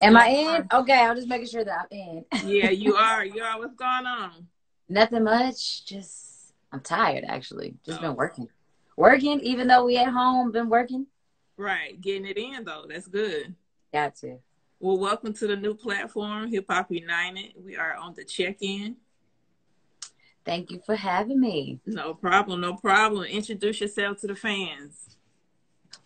Am I in? Okay, I'm just making sure that I'm in. yeah, you are. You are. What's going on? Nothing much. Just I'm tired actually. Just oh. been working. Working, even though we at home, been working. Right. Getting it in though. That's good. Got to. Well, welcome to the new platform, Hip Hop United. We are on the check-in. Thank you for having me. No problem, no problem. Introduce yourself to the fans.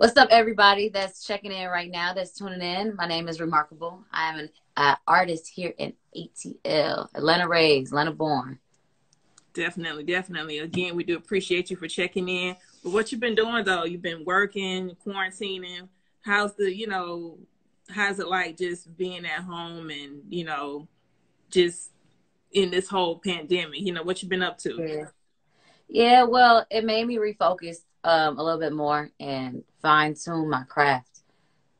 What's up, everybody that's checking in right now, that's tuning in? My name is Reemarkable. I am an uh, artist here in ATL, Atlanta raised, Atlanta born. Definitely, definitely. Again, we do appreciate you for checking in. But what you've been doing though, you've been working, quarantining. How's the, you know, how's it like just being at home and, you know, just in this whole pandemic? You know, what you've been up to? Yeah. Yeah, well, it made me refocus um, a little bit more and fine tune my craft.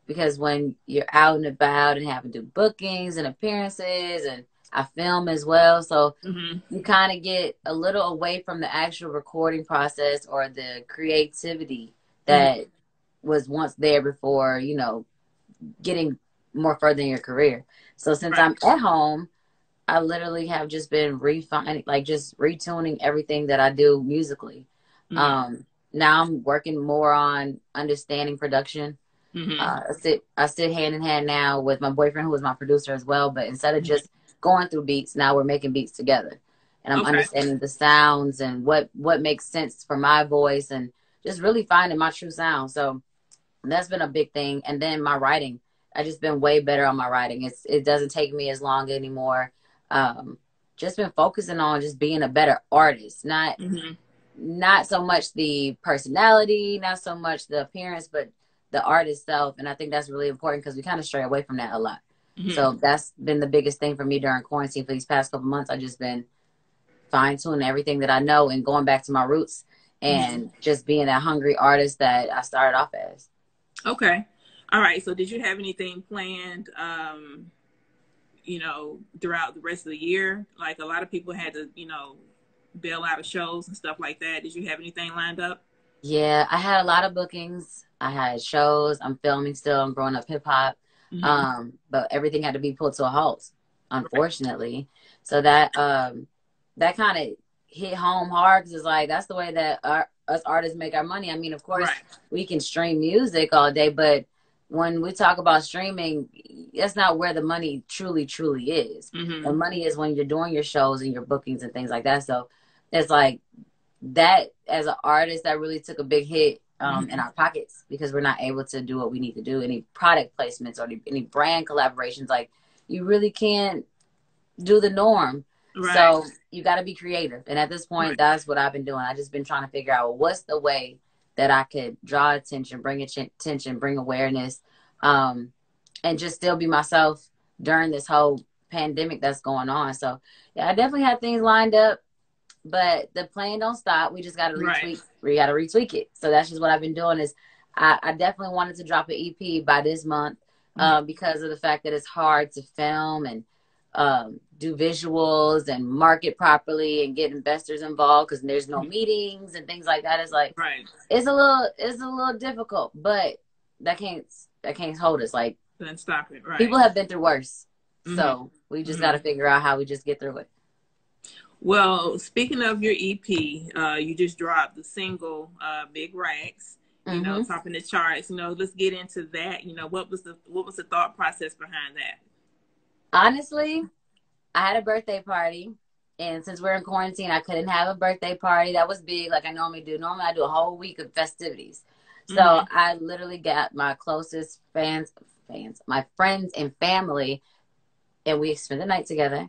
Because when you're out and about and having to do bookings and appearances and I film as well. So mm-hmm. you kind of get a little away from the actual recording process or the creativity that mm-hmm. was once there before, you know, getting more further in your career. So since right. I'm at home, I literally have just been refining, like just retuning everything that I do musically. Mm-hmm. Um, now I'm working more on understanding production. Mm-hmm. Uh, I sit I sit hand in hand now with my boyfriend who is my producer as well. But instead of mm-hmm. just going through beats, now we're making beats together, and I'm okay. understanding the sounds and what what makes sense for my voice and just really finding my true sound. So that's been a big thing. And then my writing, I just been way better on my writing. It's it doesn't take me as long anymore. Um, just been focusing on just being a better artist, not mm-hmm. Not so much the personality, not so much the appearance, but the art itself. And I think that's really important because we kind of stray away from that a lot. Mm-hmm. So that's been the biggest thing for me during quarantine for these past couple months. I've just been fine tuning everything that I know and going back to my roots and mm-hmm. just being that hungry artist that I started off as. Okay. All right. So did you have anything planned um you know throughout the rest of the year? Like a lot of people had to, you know, bail out of shows and stuff like that. Did you have anything lined up? Yeah, I had a lot of bookings. I had shows. I'm filming still. I'm growing up hip hop. Mm-hmm. Um, but everything had to be pulled to a halt, unfortunately. Right. So that um, that kind of hit home hard because it's like that's the way that our, us artists make our money. I mean, of course, right. we can stream music all day, but when we talk about streaming, that's not where the money truly, truly is. Mm-hmm. The money is when you're doing your shows and your bookings and things like that. So it's like that as an artist, that really took a big hit um, in our pockets because we're not able to do what we need to do. Any product placements or any, any brand collaborations, like you really can't do the norm. Right. So you got to be creative. And at this point, right. that's what I've been doing. I just been trying to figure out well, what's the way that I could draw attention, bring attention, bring awareness, um, and just still be myself during this whole pandemic that's going on. So yeah, I definitely had things lined up but the plan don't stop. We just got to retweet. Right. We got to retweak it. So that's just what I've been doing. Is I, I definitely wanted to drop an EP by this month mm-hmm. uh, because of the fact that it's hard to film and um, do visuals and market properly and get investors involved because there's no mm-hmm. meetings and things like that. It's like right. it's a little it's a little difficult, but that can't that can't hold us. Like then stop it. Right. People have been through worse, mm-hmm. so we just mm-hmm. got to figure out how we just get through it. Well, speaking of your EP, uh, you just dropped the single uh, "Big Racks." You mm-hmm. know, topping the charts. You know, let's get into that. You know, what was the what was the thought process behind that? Honestly, I had a birthday party, and since we're in quarantine, I couldn't have a birthday party that was big like I normally do. Normally, I do a whole week of festivities. So mm-hmm. I literally got my closest fans, fans, my friends and family, and we spent the night together.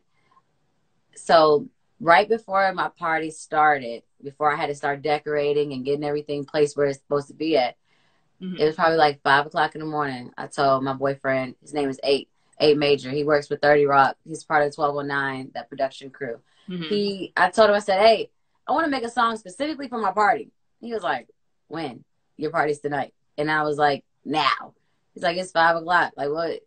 So right before my party started, before I had to start decorating and getting everything placed where it's supposed to be at, mm-hmm. it was probably like five o'clock in the morning. I told my boyfriend, his name is Eight, Eight Major. He works with 30 Roc. He's part of 1209, that production crew. Mm-hmm. He, I told him, I said, hey, I want to make a song specifically for my party. He was like, when? Your party's tonight. And I was like, now. He's like, it's five o'clock. Like, what?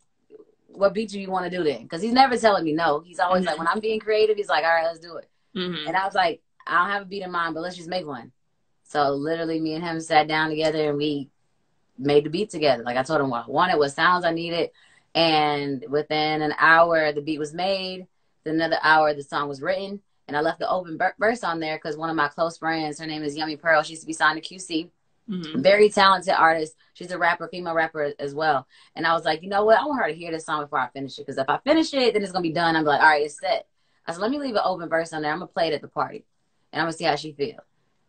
What beat do you want to do then? Because he's never telling me no. He's always mm-hmm. like, when I'm being creative, he's like, all right, let's do it. Mm-hmm. And I was like, I don't have a beat in mind, but let's just make one. So literally, me and him sat down together and we made the beat together. Like I told him what I wanted, what sounds I needed, And within an hour, the beat was made. Then another hour, the song was written. And I left the open verse on there because one of my close friends, her name is Yummy Pearl. She used to be signed to QC. Mm-hmm. Very talented artist. She's a rapper, female rapper as well. And I was like, you know what? I want her to hear this song before I finish it. Because if I finish it, then it's gonna be done. I'm like, all right, it's set. I said, let me leave an open verse on there. I'm gonna play it at the party, and I'm gonna see how she feel,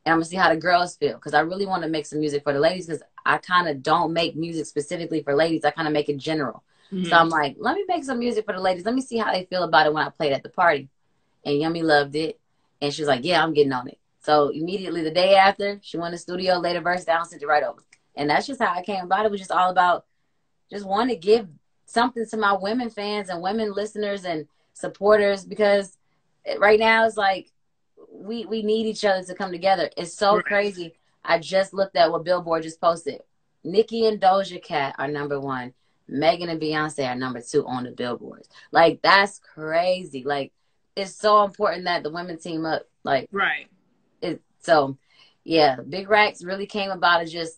and I'm gonna see how the girls feel. Because I really want to make some music for the ladies. Because I kind of don't make music specifically for ladies. I kind of make it general. Mm-hmm. So I'm like, let me make some music for the ladies. Let me see how they feel about it when I play it at the party. And Yummy loved it, and she's like, yeah, I'm getting on it. So immediately the day after, she went to the studio, laid a verse down, sent it right over. And that's just how I came about it. it was just all about just wanting to give something to my women fans and women listeners and supporters because right now it's like we we need each other to come together. It's so right. crazy. I just looked at what Billboard just posted. Nicki and Doja Cat are number one. Megan and Beyonce are number two on the billboards. Like that's crazy. Like it's so important that the women team up. Like right so yeah, Big Racks really came about as just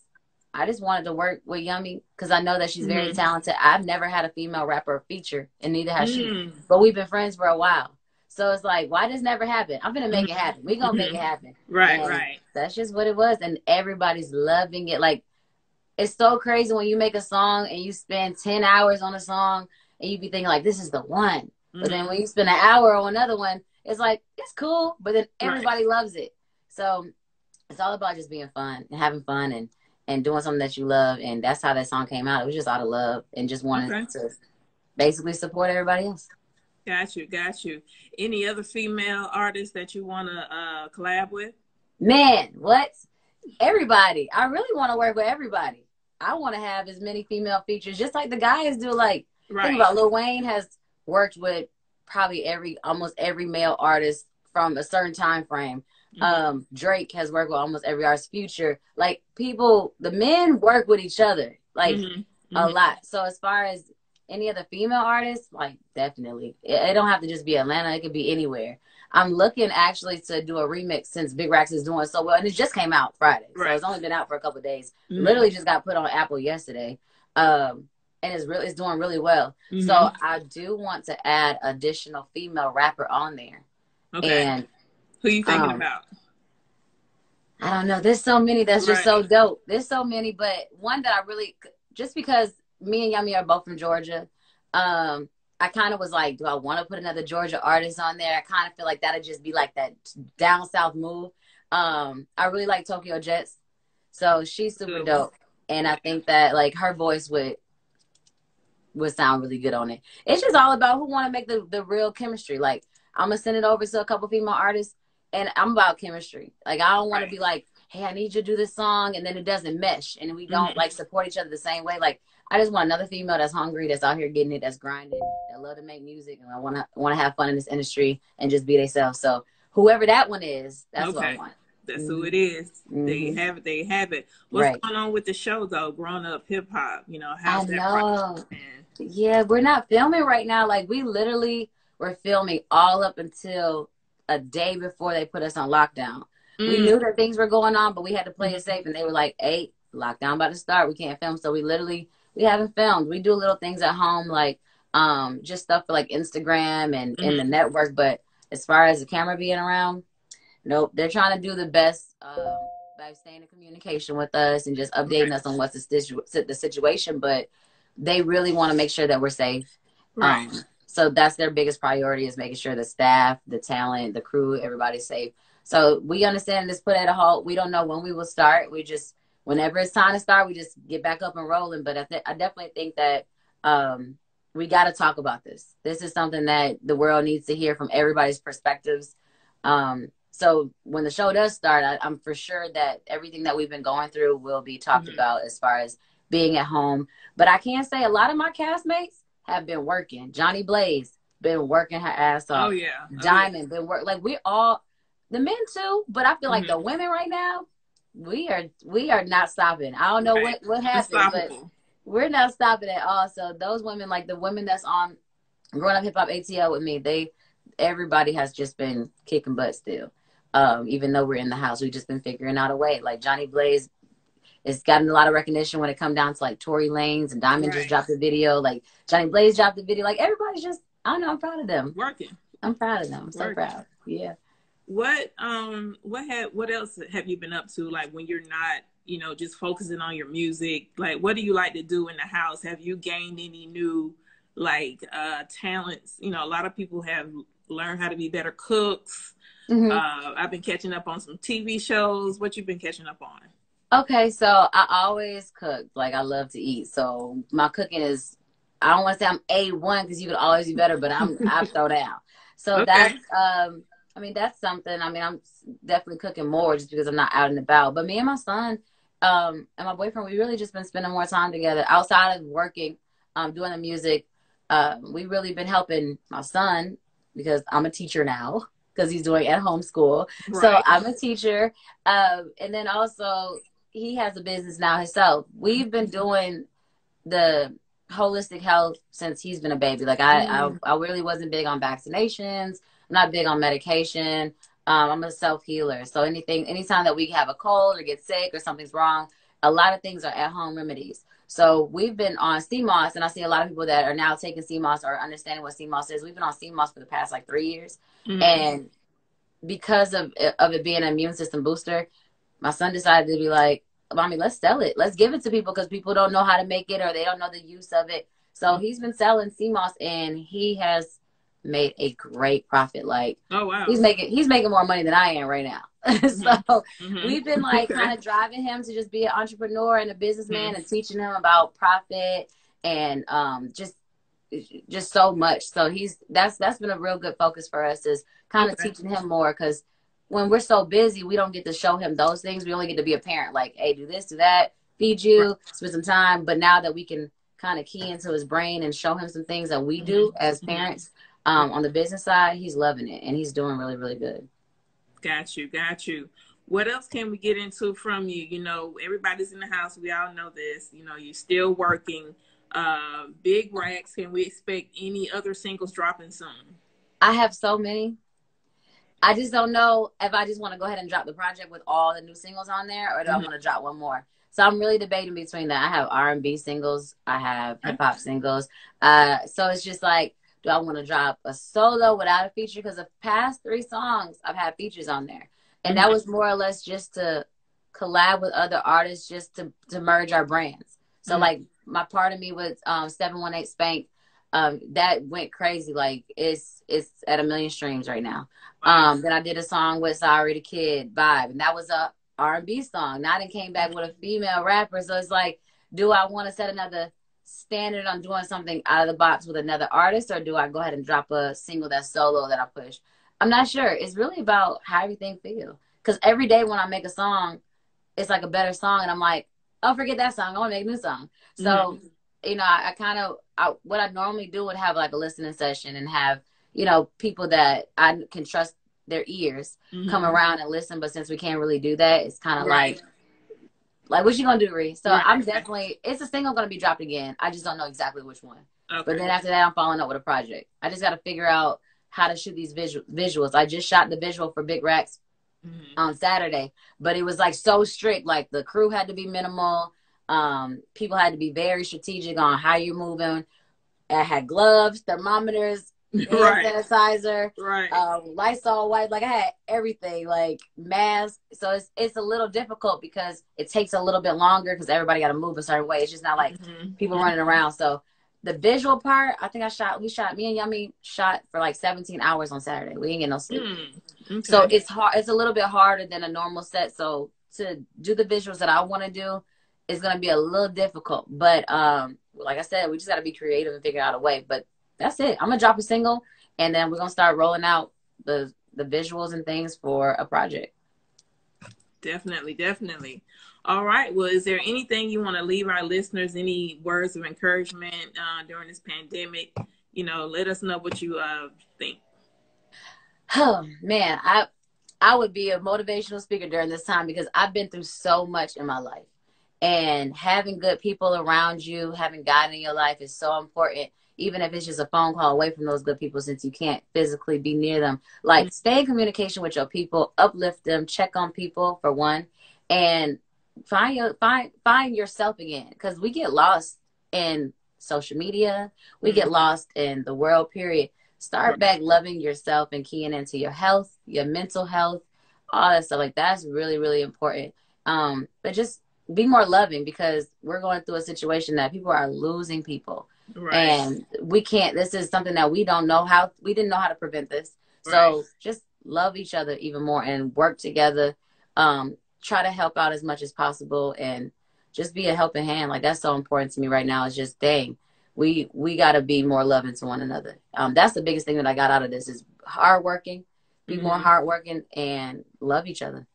I just wanted to work with Yummy because I know that she's very mm-hmm. talented. I've never had a female rapper feature, and neither has mm-hmm. she. Mm. But we've been friends for a while, so it's like, why does never happen? I'm gonna make it happen. We gonna make it happen. Right, and right. That's just what it was, and everybody's loving it. Like, it's so crazy when you make a song and you spend ten hours on a song, and you be thinking like, this is the one. Mm-hmm. But then when you spend an hour on another one, it's like it's cool, but then everybody right. loves it. So it's all about just being fun and having fun and and doing something that you love. And that's how that song came out. It was just out of love and just wanting okay. to basically support everybody else. Got you, got you. Any other female artists that you want to uh, collab with? Man, what? Everybody. I really want to work with everybody. I want to have as many female features, just like the guys do. Like, right. think about Lil Wayne has worked with probably every, almost every male artist from a certain time frame. Mm-hmm. Um, Drake has worked with almost every artist. Future, like people, the men work with each other like mm-hmm. Mm-hmm. a lot. So as far as any other female artists, like definitely, it, it, don't have to just be Atlanta. It could be anywhere. I'm looking actually to do a remix since Big Racks is doing so well, and it just came out Friday, right. so it's only been out for a couple days. Mm-hmm. Literally just got put on Apple yesterday. Um, and it's really it's doing really well. Mm-hmm. So I do want to add additional female rapper on there. Okay. And who you thinking um, about? I don't know. There's so many that's just right. so dope. There's so many, but one that I really just because me and Yummy are both from Georgia, um, I kind of was like, do I want to put another Georgia artist on there? I kind of feel like that'd just be like that down south move. Um, I really like Tokyo Jetz, so she's super dope, and I think that like her voice would would sound really good on it. It's just all about who want to make the the real chemistry. Like I'm gonna send it over to a couple female artists and I'm about chemistry. Like I don't want right. to be like, hey, I need you to do this song, and then it doesn't mesh, and we don't mm-hmm. like support each other the same way. Like I just want another female that's hungry, that's out here getting it, that's grinding, that love to make music, and I want to want to have fun in this industry and just be themselves. So whoever that one is, that's okay. what I want. That's mm-hmm. who it is. Mm-hmm. They have it. They have it. What's right. going on with the show though? Grown up hip hop. You know how's I that? Know. Yeah, we're not filming right now. Like we literally were filming all up until a day before they put us on lockdown. Mm. We knew that things were going on, but we had to play it safe. And they were like, "Hey, lockdown about to start. We can't film." So we literally we haven't filmed. We do little things at home, like um, just stuff for like Instagram and mm. in the network. But as far as the camera being around, nope. They're trying to do the best um, by staying in communication with us and just updating us on what's the, situ- the situation. But they really want to make sure that we're safe. Right. Um, so that's their biggest priority is making sure the staff, the talent, the crew, everybody's safe. So we understand this put at a halt. We don't know when we will start. We just whenever it's time to start, we just get back up and rolling. But I, th- I definitely think that um, we got to talk about this. This is something that the world needs to hear from everybody's perspectives. Um, so when the show does start, I, am for sure that everything that we've been going through will be talked mm-hmm. about as far as being at home. But I can say a lot of my castmates have been working. Jhonni Blaze been working her ass off. Oh yeah. Oh, Diamond yeah. been work like we all the men too, but I feel like mm-hmm. the women right now, we are we are not stopping. I don't know right. what what happened, but we're not stopping at all. So those women, like the women that's on growing up hip hop ATL with me, they everybody has just been kicking butt still. Um, even though we're in the house, we've just been figuring out a way. Like Jhonni Blaze it's gotten a lot of recognition when it come down to like Tory Lanez and Diamond Right. just dropped a video, like Jhonni Blaze dropped a video. Like everybody's just, I don't know, I'm proud of them. Working. I'm proud of them. I'm so Working. proud. Yeah. What um what have what else have you been up to like when you're not you know just focusing on your music like what do you like to do in the house have you gained any new like uh talents you know a lot of people have learned how to be better cooks Mhm. uh I've been catching up on some TV shows what you've been catching up on Okay, so I always cook. Like I love to eat. So my cooking is I don't want to say I'm A one because you could always be better, but I'm I throw down. So Okay. that's um I mean that's something. I mean I'm definitely cooking more just because I'm not out and about. But me and my son um and my boyfriend we really just been spending more time together outside of working, um doing the music. Um we really been helping my son because I'm a teacher now because he's doing at home school. So I'm a teacher. Um, and then also he has a business now himself. We've been doing the holistic health since he's been a baby. Like I, Mm. I, I really wasn't big on vaccinations. I'm not big on medication. Um, I'm a self healer. So anything, anytime that we have a cold or get sick or something's wrong, a lot of things are at home remedies. So we've been on sea moss, and I see a lot of people that are now taking sea moss or understanding what sea moss is. We've been on sea moss for the past like three years Mhm. and because of of it being an immune system booster, my son decided to be like, "Mommy, let's sell it. Let's give it to people because people don't know how to make it or they don't know the use of it." So he's been selling sea moss, and he has made a great profit. Like oh wow he's making he's making more money than I am right now. so Mhm. we've been like kind of driving him to just be an entrepreneur and a businessman and teaching him about profit and um just just so much so he's that's that's been a real good focus for us is kind of Okay. teaching him more because when we're so busy we don't get to show him those things we only get to be a parent like hey do this do that feed you spend some time but now that we can kind of key into his brain and show him some things that we do as Mhm. parents um, on the business side he's loving it and he's doing really really good Got you, got you. What else can we get into from you? You know, everybody's in the house. We all know this. You know, you're still working. Uh, big racks. Can we expect any other singles dropping soon? I have so many. I just don't know if I just want to go ahead and drop the project with all the new singles on there, or do I Mhm. want to drop one more? So I'm really debating between that. I have R and B singles, I have hip hop singles. Uh, so it's just like, do I want to drop a solo without a feature? Because the past three songs I've had features on there, and that was more or less just to collab with other artists, just to to merge our brands. So Mhm. like my part of me with um, seven one eight Spank, um, that went crazy. Like it's it's at a million streams right now. Um, then I did a song with Sorry the Kid Vibe, and that was a R and B song. Now I came back with a female rapper, so it's like, do I want to set another standard on doing something out of the box with another artist, or do I go ahead and drop a single that's solo that I push? I'm not sure. It's really about how everything feel. Because every day when I make a song, it's like a better song, and I'm like, oh, forget that song. I want to make a new song. So Mhm. You know, I, I kind of I, what I normally do would have like a listening session and have you know people that I can trust their ears Mhm. come around and listen. But since we can't really do that, it's kind of Right. like like what you gonna do, Ree? So Right. I'm definitely it's a single gonna be dropped again. I just don't know exactly which one. Okay. But then after that, I'm following up with a project. I just got to figure out how to shoot these visual visuals. I just shot the visual for Big Racks Mhm. on Saturday, but it was like so strict. Like the crew had to be minimal. Um, people had to be very strategic on how you're moving. I had gloves, thermometers, hand right. sanitizer, Right. um, Lysol wipe. Like I had everything, like mask. So it's it's a little difficult because it takes a little bit longer because everybody got to move a certain way. It's just not like Mhm. people running around. So the visual part, I think I shot. We shot. Me and Yummy shot for like 17 hours on Saturday. We didn't get no sleep. Mm. Okay. So it's hard. It's a little bit harder than a normal set. So to do the visuals that I want to do is going to be a little difficult. But um, like I said, we just got to be creative and figure out a way. But that's it. I'm gonna drop a single, and then we're gonna start rolling out the the visuals and things for a project. Definitely, definitely. All right. Well, is there anything you want to leave our listeners? Any words of encouragement uh, during this pandemic? You know, let us know what you uh, think. Oh man, I I would be a motivational speaker during this time because I've been through so much in my life. And having good people around you, having God in your life is so important, even if it's just a phone call away from those good people since you can't physically be near them. Like stay in communication with your people, uplift them, check on people for one. And find your find find yourself again because we get lost in social media we mm-hmm. get lost in the world period start right. back loving yourself and keying into your health your mental health all that stuff like that's really really important um but just be more loving because we're going through a situation that people are losing people. Right. and we can't this is something that we don't know how we didn't know how to prevent this. Right. so just love each other even more and work together. Um try to help out as much as possible and just be a helping hand. Like that's so important to me right now. It's just dang we we got to be more loving to one another. Um that's the biggest thing that i got out of this is hardworking be mm-hmm. more hardworking and love each other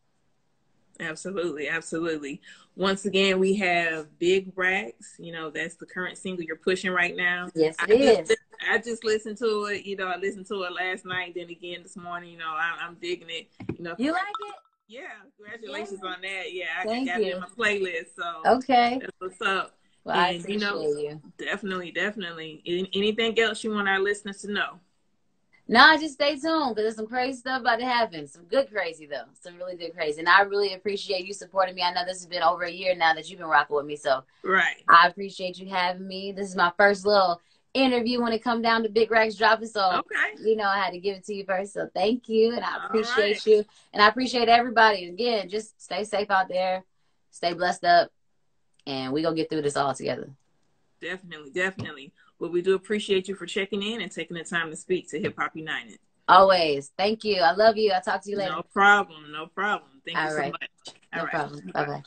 Absolutely, absolutely. Once again, we have Big Racks. You know, that's the current single you're pushing right now. Yes, it I is. Just, I just listened to it. You know, I listened to it last night, then again this morning. You know, I, am digging it. You know, you like it? Yeah, congratulations yeah. on that. Yeah, I Thank got you. it in my playlist. So okay, that's what's up. Well, and, I appreciate you. Know, you. Definitely, definitely. Anything else you want our listeners to know? Nah, just stay tuned because there's some crazy stuff about to happen. Some good crazy though. Some really good crazy. And I really appreciate you supporting me. I know this has been over a year now that you've been rocking with me. So right. I appreciate you having me. This is my first little interview when it come down to Big Racks dropping. So okay. you know I had to give it to you first. So thank you. And I appreciate right. you. And I appreciate everybody. Again, just stay safe out there. Stay blessed up. And we gonna get through this all together. Definitely, definitely. But we do appreciate you for checking in and taking the time to speak to Hip Hop United. Always. Thank you. I love you. I'll talk to you later. No problem. No problem. Thank All you right. so much. All no right. problem. Bye bye.